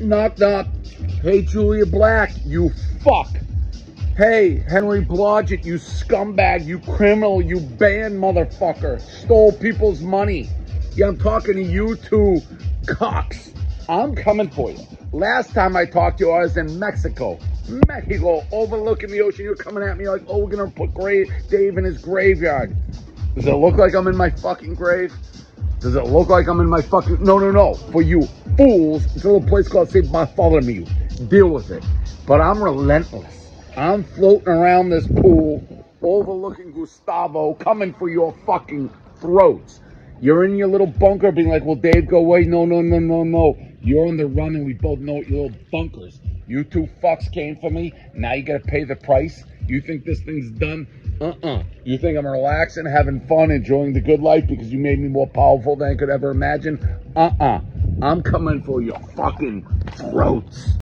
Knock, knock. Hey, Julia Black, you fuck. Hey, Henry Blodget, you scumbag, you criminal, you banned motherfucker. Stole people's money. Yeah, I'm talking to you two cocks. I'm coming for you. Last time I talked to you, I was in Mexico. Mexico, overlooking the ocean. You're coming at me like, oh, we're gonna put grave Dave in his graveyard. Does it look like I'm in my fucking grave? Does it look like I'm in my fucking... No, no, no. For you fools, it's a little place called St. Bartholomew. Deal with it. But I'm relentless. I'm floating around this pool, overlooking Gustavia, coming for your fucking throats. You're in your little bunker being like, well, Dave, go away. No, no, no, no, no. You're on the run and we both know it, you little bunkers. You two fucks came for me. Now you got to pay the price. You think this thing's done? Uh-uh. You think I'm relaxing, having fun, enjoying the good life because you made me more powerful than I could ever imagine? Uh-uh. I'm coming for your fucking throats.